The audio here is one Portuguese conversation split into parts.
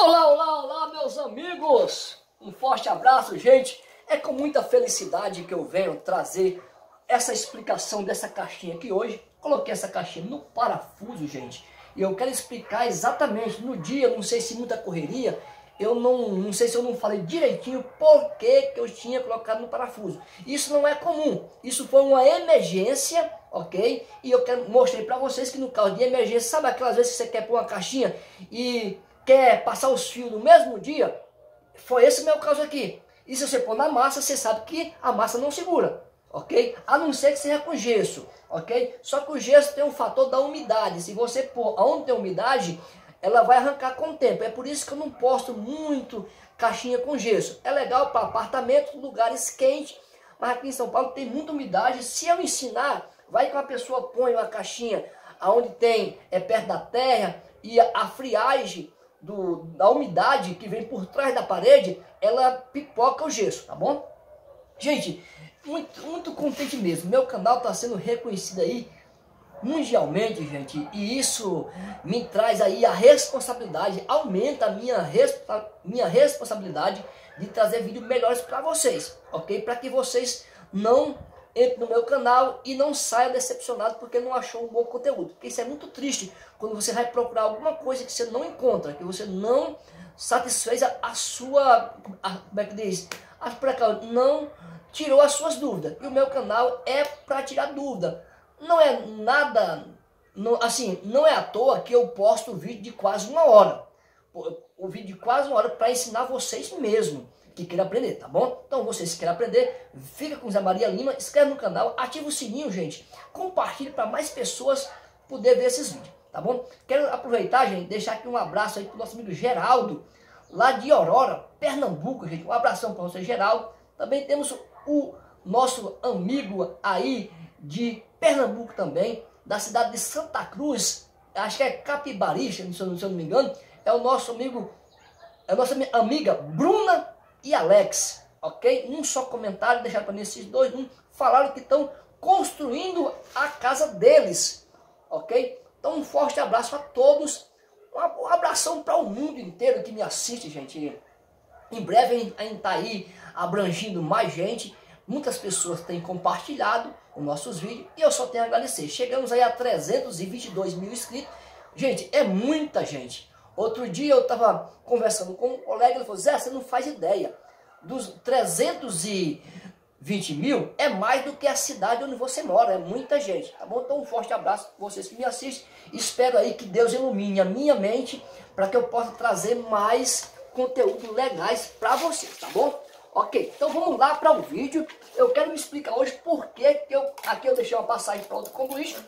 Olá, olá, olá, meus amigos! Um forte abraço, gente! É com muita felicidade que eu venho trazer essa explicação dessa caixinha aqui hoje. Coloquei essa caixinha no parafuso, gente. E eu quero explicar exatamente no dia, não sei se muita correria, eu não, não sei se eu não falei direitinho por que, que eu tinha colocado no parafuso. Isso não é comum, isso foi uma emergência, ok? E eu quero mostrar para vocês que no caso de emergência, sabe aquelas vezes que você quer pôr uma caixinha e quer passar os fios no mesmo dia? Foi esse meu caso aqui. E se você pôr na massa, você sabe que a massa não segura, ok? A não ser que seja com gesso, ok? Só que o gesso tem um fator da umidade. Se você pôr aonde tem umidade, ela vai arrancar com o tempo. É por isso que eu não posto muito caixinha com gesso. É legal para apartamentos, lugares quentes, mas aqui em São Paulo tem muita umidade. Se eu ensinar, vai que uma pessoa põe uma caixinha aonde tem, é perto da terra, e a friagem do, da umidade que vem por trás da parede, ela pipoca o gesso, tá bom? Gente, muito, muito contente mesmo. Meu canal está sendo reconhecido aí mundialmente, gente, e isso me traz aí a responsabilidade, aumenta a minha, respa minha responsabilidade de trazer vídeos melhores para vocês, ok? Para que vocês não entrem no meu canal e não saiam decepcionados porque não achou um bom conteúdo. Porque isso é muito triste quando você vai procurar alguma coisa que você não encontra, que você não satisfez a, a sua, a, como é que diz? A, não tirou as suas dúvidas. E o meu canal é para tirar dúvida não é nada, não, assim, não é à toa que eu posto vídeo de quase uma hora. O vídeo de quase uma hora para ensinar vocês mesmo que queiram aprender, tá bom? Então, vocês que querem aprender, fica com Zé Maria Lima, inscreve no canal, ativa o sininho, gente. Compartilhe para mais pessoas poder ver esses vídeos, tá bom? Quero aproveitar, gente, deixar aqui um abraço aí pro nosso amigo Geraldo, lá de Aurora, Pernambuco, gente. Um abração para você, Geraldo. Também temos o nosso amigo aí de Pernambuco também, da cidade de Santa Cruz, acho que é Capibarixa, se eu, não me engano, é o nosso amigo, é a nossa amiga Bruna e Alex, ok? Um só comentário, deixar para mim esses dois, um, falaram que estão construindo a casa deles, ok? Então um forte abraço a todos, um abração para o mundo inteiro que me assiste, gente. Em breve a gente está aí abrangindo mais gente, muitas pessoas têm compartilhado, os nossos vídeos e eu só tenho a agradecer. Chegamos aí a 322 mil inscritos. Gente, é muita gente. Outro dia eu estava conversando com um colega, ele falou, Zé, você não faz ideia. Dos 320 mil é mais do que a cidade onde você mora, é muita gente, tá bom? Então um forte abraço para vocês que me assistem. Espero aí que Deus ilumine a minha mente para que eu possa trazer mais conteúdo legais para vocês, tá bom? Ok, então vamos lá para o vídeo. Eu quero me explicar hoje por que, que eu, aqui eu deixei uma passagem pronta com o lixo.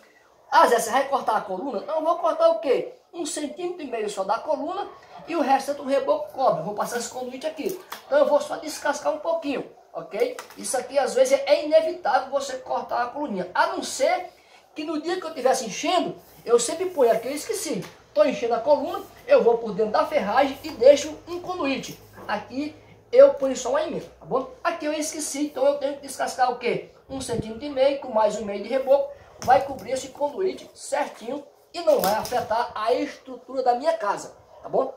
Ah, Zé, você vai cortar a coluna? Não, vou cortar o quê? Um centímetro e meio só da coluna e o resto é do reboco cobre. Vou passar esse conduíte aqui. Então eu vou só descascar um pouquinho, ok? Isso aqui às vezes é inevitável você cortar a coluninha. A não ser que no dia que eu estivesse enchendo, eu sempre ponho aqui, eu esqueci. Estou enchendo a coluna, eu vou por dentro da ferragem e deixo um conduíte. Aqui eu ponho só uma emenda, tá bom? Aqui eu esqueci, então eu tenho que descascar o quê? Um centímetro e meio com mais um meio de reboco, vai cobrir esse conduíte certinho e não vai afetar a estrutura da minha casa, tá bom?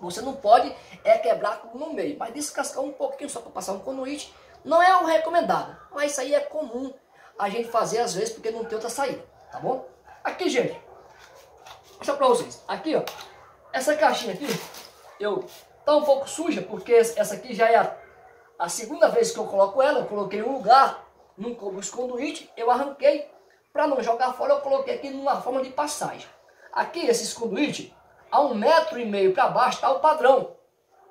Você não pode é quebrar no meio, mas descascar um pouquinho só para passar um conduíte não é o recomendado, mas isso aí é comum a gente fazer às vezes porque não tem outra saída, tá bom? Aqui, gente, mostrar para vocês. Aqui, ó, essa caixinha aqui, eu Está um pouco suja, porque essa aqui já é a, a segunda vez que eu coloco ela. Eu coloquei um lugar, num cobo conduíte, eu arranquei. Para não jogar fora, eu coloquei aqui numa forma de passagem. Aqui, esse conduíte, a um metro e meio para baixo está o padrão.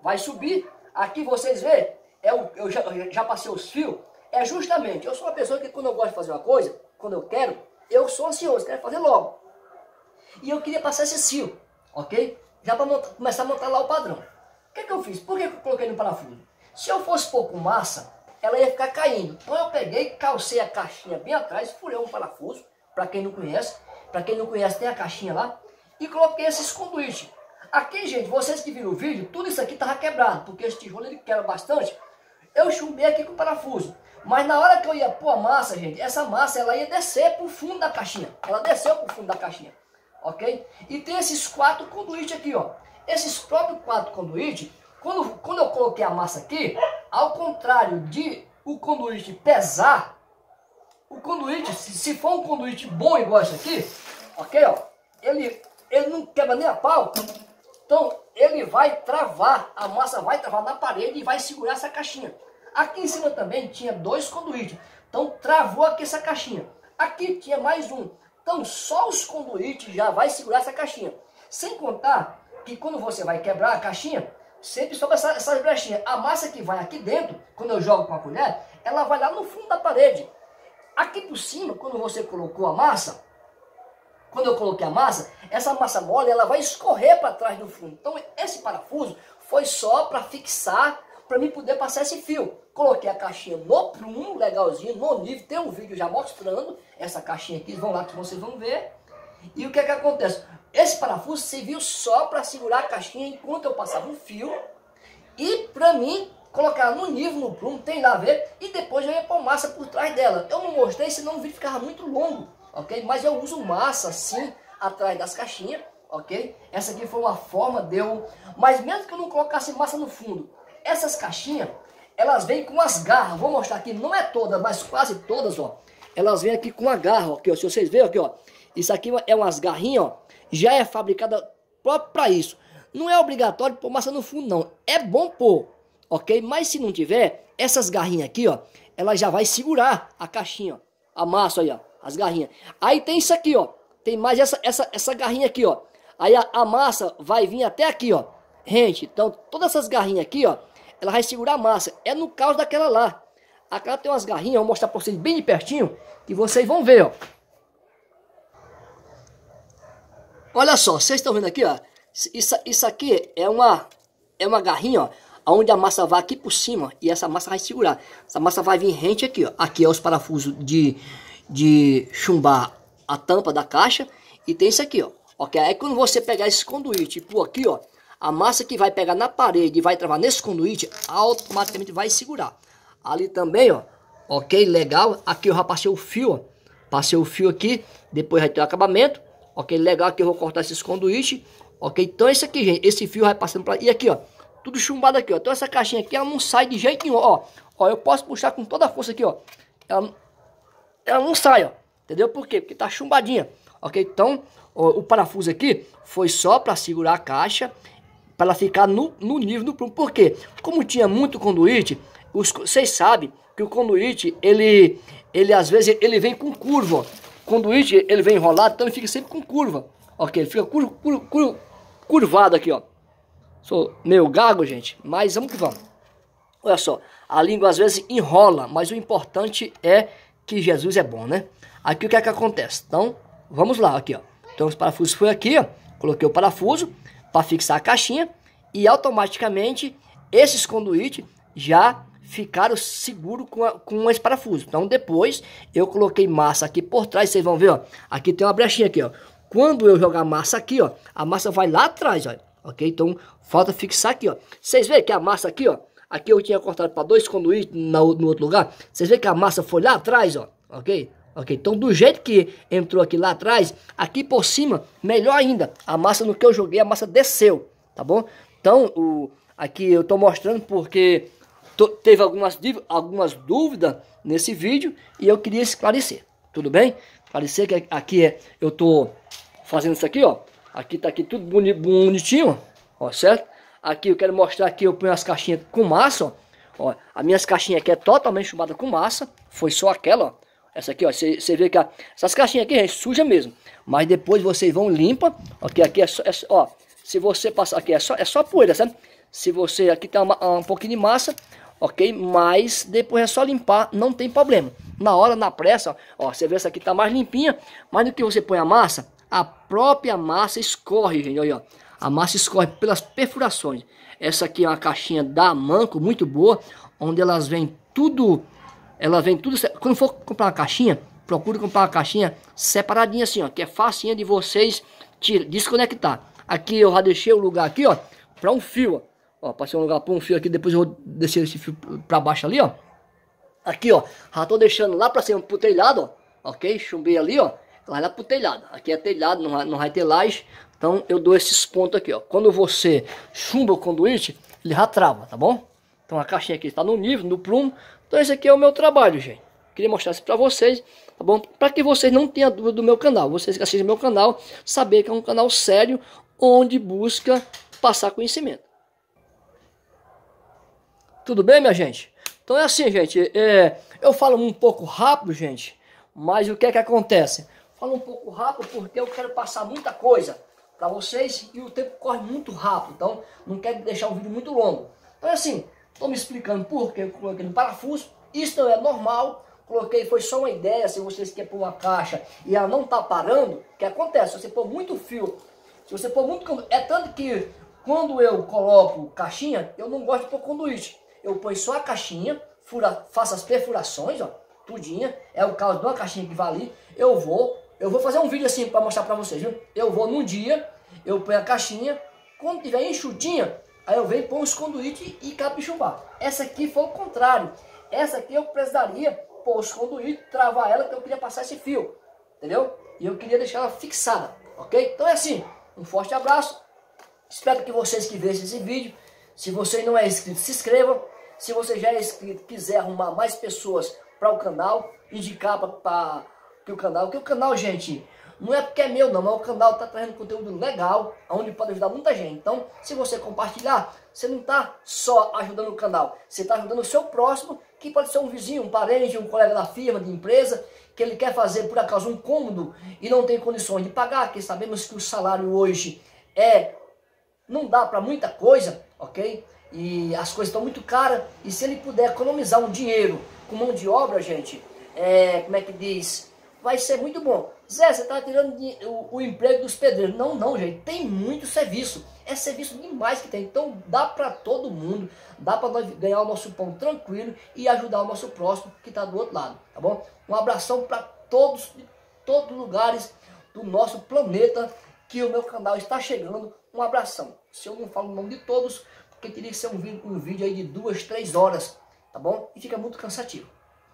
Vai subir. Aqui vocês vê, é o, eu já, já passei os fios. É justamente, eu sou uma pessoa que quando eu gosto de fazer uma coisa, quando eu quero, eu sou ansioso, quero fazer logo. E eu queria passar esse fio, ok? Já para começar a montar lá o padrão que, que eu fiz? Por que eu coloquei no parafuso? Se eu fosse pôr com massa, ela ia ficar caindo. Então eu peguei, calcei a caixinha bem atrás, furei um parafuso, para quem não conhece. Para quem não conhece, tem a caixinha lá. E coloquei esses conduítes. Aqui, gente, vocês que viram o vídeo, tudo isso aqui estava quebrado, porque esse tijolo ele quebra bastante. Eu chumbei aqui com o parafuso. Mas na hora que eu ia pôr a massa, gente, essa massa ela ia descer para o fundo da caixinha. Ela desceu para o fundo da caixinha. Ok? E tem esses quatro conduítes aqui, ó. Esses próprios quatro conduítes, quando, quando eu coloquei a massa aqui, ao contrário de o conduíte pesar, o conduíte, se, for um conduíte bom igual esse aqui, ok, ó, ele, ele não quebra nem a pau, então ele vai travar, a massa vai travar na parede e vai segurar essa caixinha. Aqui em cima também tinha dois conduítes, então travou aqui essa caixinha. Aqui tinha mais um, então só os conduítes já vai segurar essa caixinha. Sem contar que quando você vai quebrar a caixinha, sempre sobra essa, essas brechinhas. A massa que vai aqui dentro, quando eu jogo com a colher, ela vai lá no fundo da parede. Aqui por cima, quando você colocou a massa, quando eu coloquei a massa, essa massa mole ela vai escorrer para trás do fundo. Então esse parafuso foi só para fixar, para mim poder passar esse fio. Coloquei a caixinha no prumo, legalzinho, no nível. Tem um vídeo já mostrando essa caixinha aqui, vão lá que vocês vão ver. E o que é que acontece? Esse parafuso serviu só para segurar a caixinha enquanto eu passava um fio. E para mim, colocar no nível, no prumo, tem lá a ver. E depois eu ia pôr massa por trás dela. Eu não mostrei, senão o vídeo ficava muito longo, ok? Mas eu uso massa, sim, atrás das caixinhas, ok? Essa aqui foi uma forma de eu... Mas mesmo que eu não colocasse massa no fundo, essas caixinhas, elas vêm com as garras. Vou mostrar aqui, não é todas, mas quase todas, ó. Elas vêm aqui com a garra, ok? Se vocês verem aqui, ó. Isso aqui é umas garrinhas, ó. Já é fabricada próprio para isso. Não é obrigatório pôr massa no fundo, não. É bom pôr, ok? Mas se não tiver, essas garrinhas aqui, ó. Ela já vai segurar a caixinha, ó. A massa aí, ó. As garrinhas. Aí tem isso aqui, ó. Tem mais essa, essa, essa garrinha aqui, ó. Aí a, a massa vai vir até aqui, ó. Rente. Então, todas essas garrinhas aqui, ó. Ela vai segurar a massa. É no caso daquela lá. Aquela tem umas garrinhas, vou mostrar para vocês bem de pertinho. Que vocês vão ver, ó. Olha só, vocês estão vendo aqui, ó. Isso, isso aqui é uma, é uma garrinha, ó. Onde a massa vai aqui por cima e essa massa vai segurar. Essa massa vai vir rente aqui, ó. Aqui é os parafusos de, de chumbar a tampa da caixa. E tem isso aqui, ó. Ok? Aí quando você pegar esse conduíte e pôr aqui, ó. A massa que vai pegar na parede e vai travar nesse conduíte, automaticamente vai segurar. Ali também, ó. Ok? Legal. Aqui eu já passei o fio, ó. Passei o fio aqui. Depois vai ter o acabamento. Ok, legal que eu vou cortar esses conduítes. Ok, então esse aqui, gente, esse fio vai passando para E aqui, ó, tudo chumbado aqui, ó. Então essa caixinha aqui, ela não sai de jeito nenhum, ó. Ó, eu posso puxar com toda a força aqui, ó. Ela, ela não sai, ó. Entendeu? Por quê? Porque tá chumbadinha. Ok, então ó, o parafuso aqui foi só para segurar a caixa. Para ela ficar no, no nível do prumo. Por quê? Como tinha muito conduíte, os, vocês sabem que o conduíte, ele, ele às vezes, ele vem com curva, ó conduíte ele vem enrolado, então ele fica sempre com curva. Ok, ele fica cur, cur, cur, curvado aqui, ó. Sou meio gago, gente, mas vamos que vamos. Olha só, a língua às vezes enrola, mas o importante é que Jesus é bom, né? Aqui o que é que acontece? Então, vamos lá, aqui, ó. Então, os parafusos foi aqui, ó. Coloquei o parafuso para fixar a caixinha e automaticamente esses conduítes já ficaram seguros com, com esse parafuso. Então depois eu coloquei massa aqui por trás, vocês vão ver, ó. Aqui tem uma brechinha aqui, ó. Quando eu jogar massa aqui, ó, a massa vai lá atrás, ó. Ok? Então falta fixar aqui, ó. Vocês veem que a massa aqui, ó. Aqui eu tinha cortado para dois conduítes no, no outro lugar. Vocês veem que a massa foi lá atrás, ó. Ok? Ok, então do jeito que entrou aqui lá atrás, aqui por cima, melhor ainda. A massa no que eu joguei, a massa desceu, tá bom? Então, o, aqui eu tô mostrando porque teve algumas, algumas dúvidas nesse vídeo e eu queria esclarecer. Tudo bem? Esclarecer que aqui é, eu tô fazendo isso aqui, ó. Aqui tá aqui tudo boni, bonitinho, ó, certo? Aqui eu quero mostrar que eu ponho as caixinhas com massa, ó. ó as minhas caixinhas aqui é totalmente chumada com massa. Foi só aquela, ó. Essa aqui, ó, você vê que a, essas caixinhas aqui é suja mesmo. Mas depois vocês vão limpa, ok? Aqui é só, é, ó, se você passar aqui é só, é só poeira, sabe? Se você aqui tem uma, um pouquinho de massa, ok? Mas depois é só limpar, não tem problema. Na hora, na pressa, ó, você vê essa aqui tá mais limpinha, mas no que você põe a massa, a própria massa escorre, gente, olha, ó. A massa escorre pelas perfurações. Essa aqui é uma caixinha da Manco, muito boa, onde elas vêm tudo, ela vem tudo, quando for comprar uma caixinha, procure comprar uma caixinha separadinha assim, ó, que é facinha de vocês desconectar. Aqui eu já deixei o lugar aqui, ó, para um fio, ó. Ó, passei um lugar para um fio aqui, depois eu vou descer esse fio para baixo ali, ó. Aqui, ó, já tô deixando lá para cima pro telhado, ó. Ok? Chumbei ali, ó. Lá lá pro telhado. Aqui é telhado, não vai, não vai ter laje. Então eu dou esses pontos aqui, ó. Quando você chumba o conduíte, ele já trava, tá bom? Então a caixinha aqui está no nível, no plumo. Então esse aqui é o meu trabalho, gente. Queria mostrar isso para vocês, tá bom? Para que vocês não tenham dúvida do meu canal. Vocês que assistem meu canal, saber que é um canal sério, onde busca passar conhecimento. Tudo bem, minha gente? Então é assim, gente. É, eu falo um pouco rápido, gente. Mas o que é que acontece? Falo um pouco rápido porque eu quero passar muita coisa para vocês e o tempo corre muito rápido. Então não quero deixar o vídeo muito longo. Então é assim, estou me explicando por que eu coloquei no parafuso. Isso não é normal. Coloquei, foi só uma ideia, se vocês querem pôr uma caixa e ela não está parando, o que acontece? Se você pôr muito fio, se você pôr muito... É tanto que quando eu coloco caixinha, eu não gosto de pôr conduíte. Eu ponho só a caixinha, fura, faço as perfurações, ó, tudinha. É o caso de uma caixinha que vai ali. Eu vou, eu vou fazer um vídeo assim para mostrar para vocês, viu? Eu vou num dia, eu ponho a caixinha, quando tiver enxutinha, aí eu venho, ponho os conduítes e capichumbar. Essa aqui foi o contrário. Essa aqui eu precisaria pôr os conduítes, travar ela, que eu queria passar esse fio, entendeu? E eu queria deixar ela fixada, ok? Então é assim, um forte abraço. Espero que vocês que vejam esse vídeo, se você não é inscrito, se inscreva. Se você já é inscrito quiser arrumar mais pessoas para o canal, indicar para o canal, porque o canal, gente, não é porque é meu não, mas o canal está trazendo conteúdo legal, onde pode ajudar muita gente. Então, se você compartilhar, você não está só ajudando o canal, você está ajudando o seu próximo, que pode ser um vizinho, um parente, um colega da firma, de empresa, que ele quer fazer por acaso um cômodo e não tem condições de pagar, que sabemos que o salário hoje é não dá para muita coisa, ok? E as coisas estão muito caras, e se ele puder economizar um dinheiro com mão de obra, gente, é, como é que diz? Vai ser muito bom. Zé, você está tirando o, o, emprego dos pedreiros. Não, não, gente. Tem muito serviço. É serviço demais que tem. Então dá para todo mundo. Dá para nós ganhar o nosso pão tranquilo e ajudar o nosso próximo que está do outro lado. Tá bom? Um abração para todos, de todos os lugares do nosso planeta que o meu canal está chegando. Um abração. Se eu não falo o nome de todos, porque teria que ser um vídeo, um vídeo aí de duas, três horas, tá bom? E fica muito cansativo.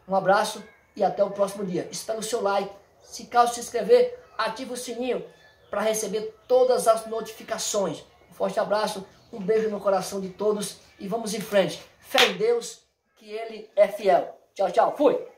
Um abraço e até o próximo dia. Espero o seu like se caso se inscrever, ative o sininho para receber todas as notificações. Um forte abraço, um beijo no coração de todos e vamos em frente. Fé em Deus, que Ele é fiel. Tchau, tchau. Fui!